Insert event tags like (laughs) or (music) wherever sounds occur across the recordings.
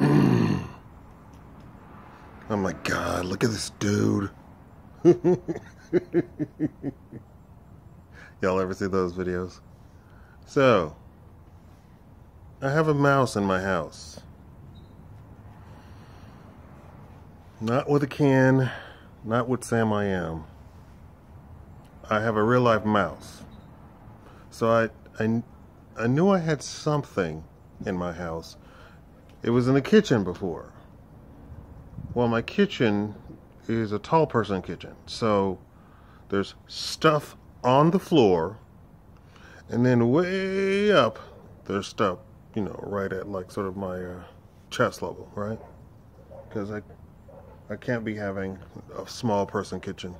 oh my god, look at this dude. (laughs) Y'all ever see those videos? So, I have a mouse in my house. Not with a can, not with Sam I Am. I have a real life mouse. So I, I, I knew I had something in my house. It was in the kitchen before. Well, my kitchen is a tall person kitchen. So there's stuff on the floor, and then way up, there's stuff, you know, right at like sort of my uh, chest level, right? Because I, I can't be having a small person kitchen.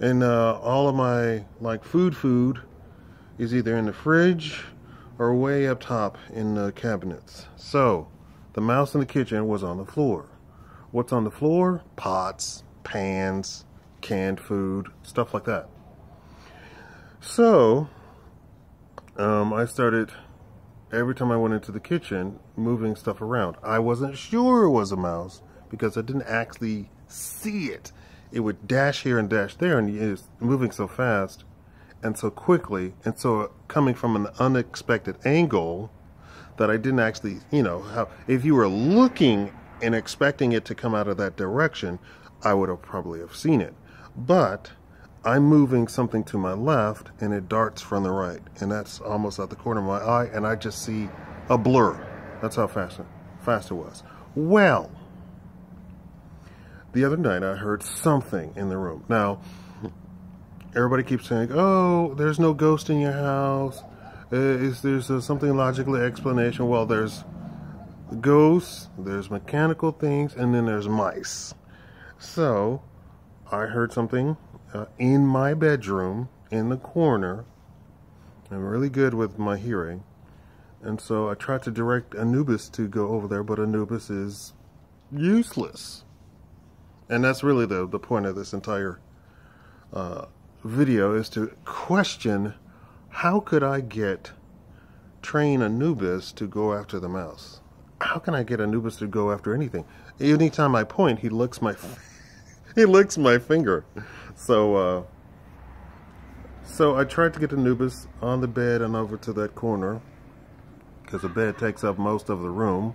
And uh, all of my like food food is either in the fridge or way up top in the cabinets. So the mouse in the kitchen was on the floor. What's on the floor? Pots, pans, canned food, stuff like that. So, um, I started, every time I went into the kitchen, moving stuff around. I wasn't sure it was a mouse because I didn't actually see it. It would dash here and dash there, and it's moving so fast and so quickly, and so coming from an unexpected angle that I didn't actually, you know, how, if you were looking and expecting it to come out of that direction, I would have probably have seen it. But I'm moving something to my left and it darts from the right. And that's almost at the corner of my eye and I just see a blur. That's how fast it, fast it was. Well, the other night I heard something in the room. Now, everybody keeps saying, oh, there's no ghost in your house. Uh, is there's something logically explanation? Well, there's ghosts, there's mechanical things, and then there's mice. So, I heard something uh, in my bedroom in the corner. I'm really good with my hearing. And so I tried to direct Anubis to go over there, but Anubis is useless. And that's really the, the point of this entire uh, video is to question how could I get train Anubis to go after the mouse? How can I get Anubis to go after anything? Anytime I point, he licks my (laughs) he licks my finger. So, uh, so I tried to get Anubis on the bed and over to that corner because the bed takes up most of the room.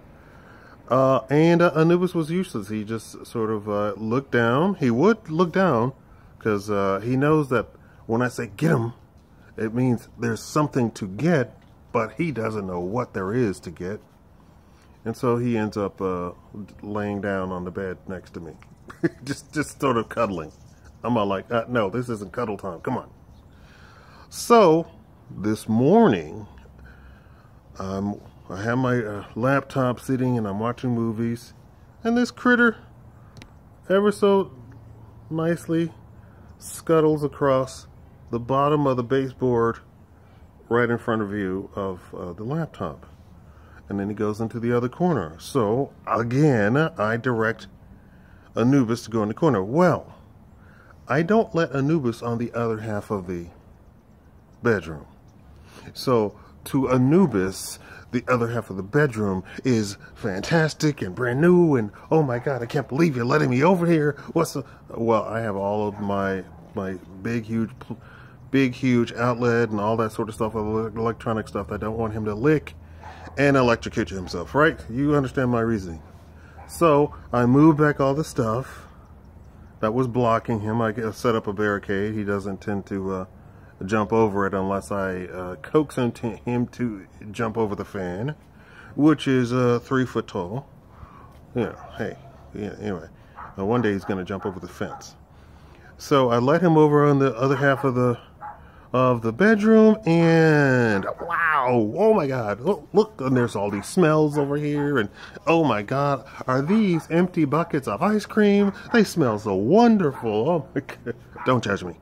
Uh, and uh, Anubis was useless. He just sort of uh, looked down. He would look down because uh, he knows that when I say get him, it means there's something to get, but he doesn't know what there is to get. And so he ends up uh, laying down on the bed next to me, (laughs) just just sort of cuddling. I'm all like, uh, no, this isn't cuddle time. Come on. So this morning, um, I have my uh, laptop sitting and I'm watching movies, and this critter, ever so nicely, scuttles across the bottom of the baseboard right in front of you of uh, the laptop. And then he goes into the other corner. So, again, I direct Anubis to go in the corner. Well, I don't let Anubis on the other half of the bedroom. So to Anubis, the other half of the bedroom is fantastic and brand new and oh my god, I can't believe you're letting me over here. What's the well, I have all of my my big huge big huge outlet and all that sort of stuff, electronic stuff I don't want him to lick and electrocute himself, right? You understand my reasoning. So I move back all the stuff that was blocking him. I set up a barricade. He doesn't tend to uh, jump over it unless I uh, coax him to, him to jump over the fan, which is uh, three foot tall. Know, hey, yeah, anyway, uh, one day he's going to jump over the fence. So I let him over on the other half of the of the bedroom and wow oh my god look, look and there's all these smells over here and oh my god are these empty buckets of ice cream they smell so wonderful oh my (laughs) god don't judge me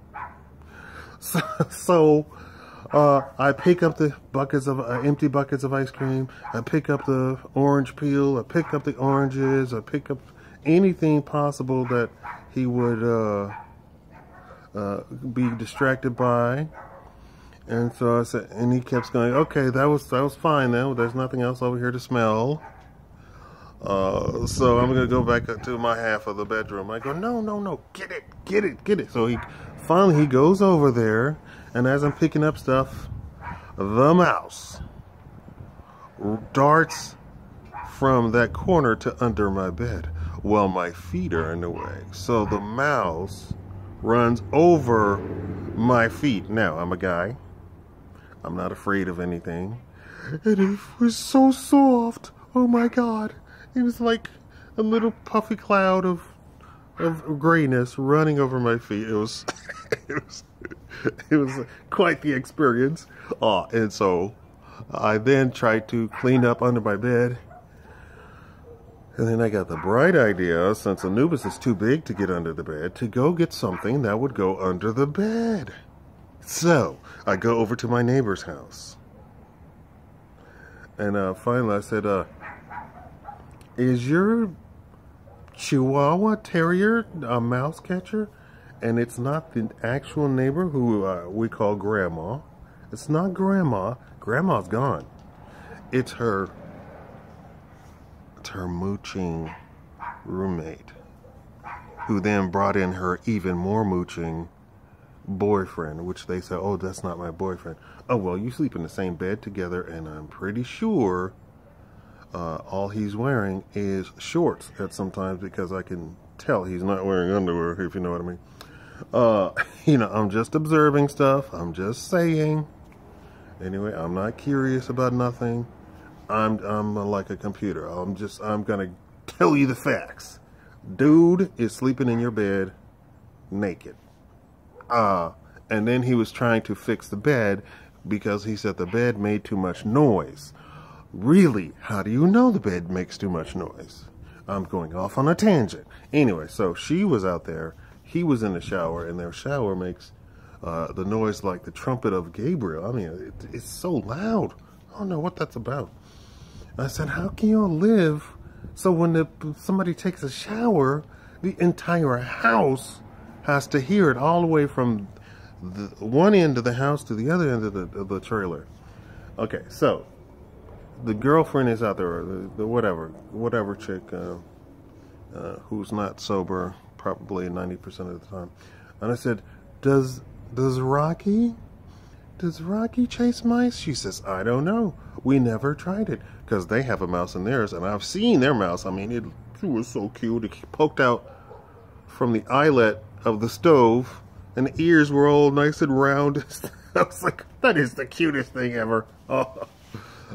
so, (laughs) so uh, I pick up the buckets of uh, empty buckets of ice cream I pick up the orange peel I pick up the oranges I pick up anything possible that he would uh, uh, be distracted by. And so I said, and he kept going, okay, that was that was fine then. There's nothing else over here to smell. Uh, so I'm gonna go back up to my half of the bedroom. I go, no, no, no, get it, get it, get it. So he finally he goes over there, and as I'm picking up stuff, the mouse darts from that corner to under my bed while my feet are in the way. So the mouse runs over my feet. Now, I'm a guy. I'm not afraid of anything. And it was so soft. Oh my god. It was like a little puffy cloud of of grayness running over my feet. It was (laughs) it was it was quite the experience. Uh, and so I then tried to clean up under my bed. And then I got the bright idea, since Anubis is too big to get under the bed, to go get something that would go under the bed. So I go over to my neighbor's house. And uh, finally I said, uh, Is your Chihuahua Terrier a mouse catcher? And it's not the actual neighbor who uh, we call Grandma. It's not Grandma. Grandma's gone. It's her. It's her mooching roommate, who then brought in her even more mooching boyfriend, which they said, "Oh, that's not my boyfriend." Oh well, you sleep in the same bed together, and I'm pretty sure uh, all he's wearing is shorts at sometimes because I can tell he's not wearing underwear, if you know what I mean. Uh, (laughs) you know, I'm just observing stuff. I'm just saying. Anyway, I'm not curious about nothing. I'm I'm like a computer. I'm just I'm gonna tell you the facts. Dude is sleeping in your bed naked. Uh and then he was trying to fix the bed because he said the bed made too much noise. Really? How do you know the bed makes too much noise? I'm going off on a tangent. Anyway, so she was out there, he was in the shower, and their shower makes uh, the noise like the trumpet of Gabriel. I mean, it, it's so loud. I don't know what that's about. I said, how can y'all live so when the, somebody takes a shower, the entire house has to hear it all the way from the one end of the house to the other end of the, of the trailer. Okay, so the girlfriend is out there, the, the whatever, whatever chick uh, uh, who's not sober, probably 90% of the time. And I said, does does Rocky? Does Rocky chase mice? She says, I don't know. We never tried it because they have a mouse in theirs, and I've seen their mouse. I mean, it, it was so cute. It poked out from the eyelet of the stove, and the ears were all nice and round. (laughs) I was like, that is the cutest thing ever. Oh. (laughs)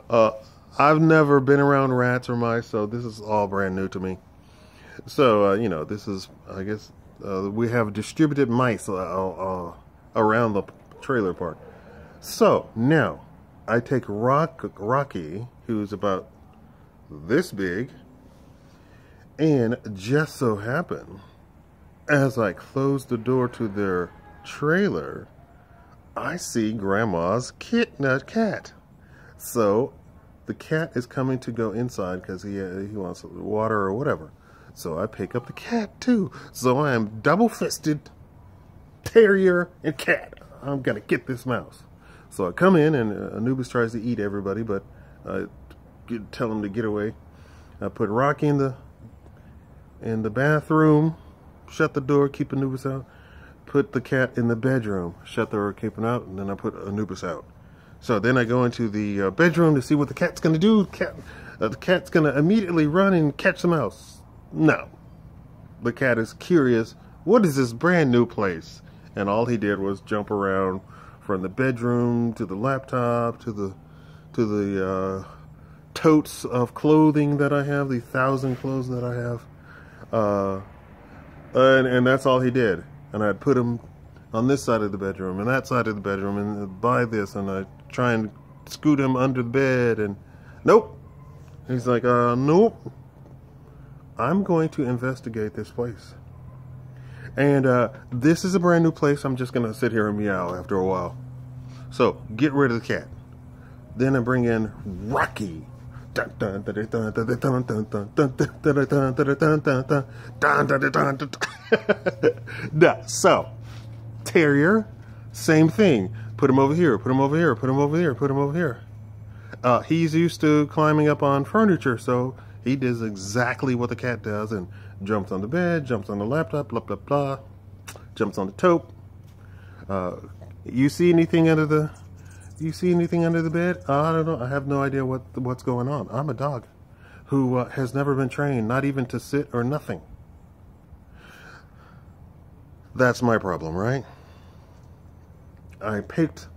Uh, I've never been around rats or mice, so this is all brand new to me. So, uh, you know, this is, I guess, uh, we have distributed mice uh, uh, around the trailer park. So now I take Rock, Rocky, who's about this big, and just so happen, as I close the door to their trailer, I see Grandma's kitten cat. So the cat is coming to go inside because he uh, he wants water or whatever. So I pick up the cat too. So I am double fisted terrier, and cat. I'm gonna get this mouse. So I come in, and uh, Anubis tries to eat everybody, but I tell him to get away. I put Rocky in the in the bathroom, shut the door, keep Anubis out. Put the cat in the bedroom, shut the door, keep him out, and then I put Anubis out. So then I go into the uh, bedroom to see what the cat's gonna do. Cat, uh, the cat's gonna immediately run and catch the mouse. No, the cat is curious. What is this brand new place? and all he did was jump around from the bedroom to the laptop to the to the uh, totes of clothing that I have, the thousand clothes that I have, uh, and and that's all he did. And I'd put him on this side of the bedroom and that side of the bedroom and buy this, and I try and scoot him under the bed, and nope. He's like, uh, nope. I'm going to investigate this place. And uh, this is a brand new place. I'm just going to sit here and meow after a while. So, get rid of the cat. Then I bring in Rocky. so, Terrier, same thing. Put him over here, put him over here, put him over here, put him over here. Uh, he's used to climbing up on furniture, so He does exactly what the cat does and jumps on the bed, jumps on the laptop, blah, blah, blah, jumps on the tote. Uh, you see anything under the, you see anything under the bed? I don't know. I have no idea what what's going on. I'm a dog who uh, has never been trained, not even to sit or nothing. That's my problem, right? I picked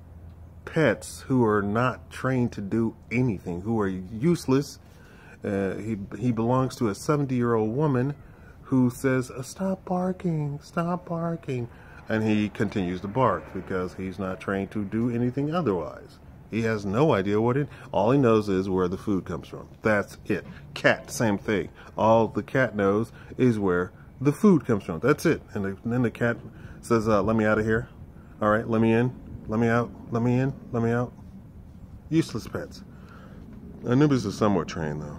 pets who are not trained to do anything, who are useless. Uh, he, he belongs to a 70 year old woman who says, uh, Stop barking, stop barking. And he continues to bark because he's not trained to do anything otherwise. He has no idea what it. All he knows is where the food comes from. That's it. Cat, same thing. All the cat knows is where the food comes from. That's it. And, the, then the cat says, uh, "Let me out of here. All right, let me in. Let me out. Let me in. Let me out." Useless pets. Anubis is somewhat trained though.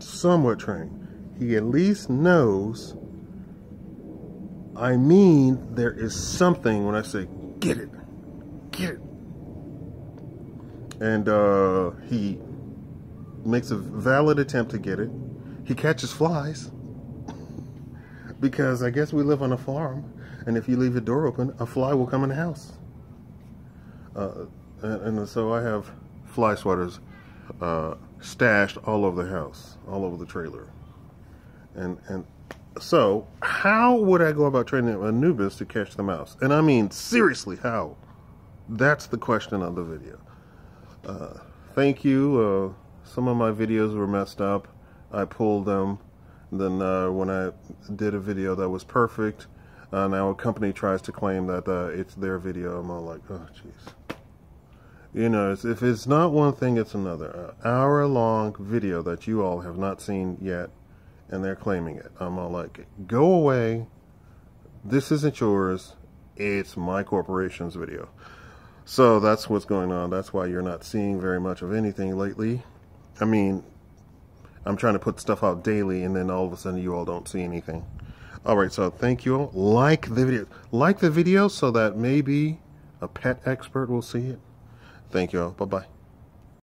Somewhat trained. He at least knows. I mean, there is something when I say, "Get it, get it." and uh, he makes a valid attempt to get it. He catches flies because I guess we live on a farm, and if you leave the door open, a fly will come in the house. Uh, and, and, so I have fly sweaters uh, stashed all over the house, all over the trailer, and and so how would I go about training Anubis to catch the mouse? And I mean seriously, how? That's the question of the video. Uh, thank you. Uh, some of my videos were messed up. I pulled them. Then uh, when I did a video that was perfect, uh, now a company tries to claim that uh, it's their video. I'm all like, oh, jeez. You know, it's, if it's not one thing, it's another. An hour-long video that you all have not seen yet, and they're claiming it. I'm all like, go away. This isn't yours. It's my corporation's video. So that's what's going on. That's why you're not seeing very much of anything lately. I mean, I'm trying to put stuff out daily and then all of a sudden you all don't see anything. All right, so thank you all. Like the video. Like the video so that maybe a pet expert will see it. Thank you all. Bye-bye.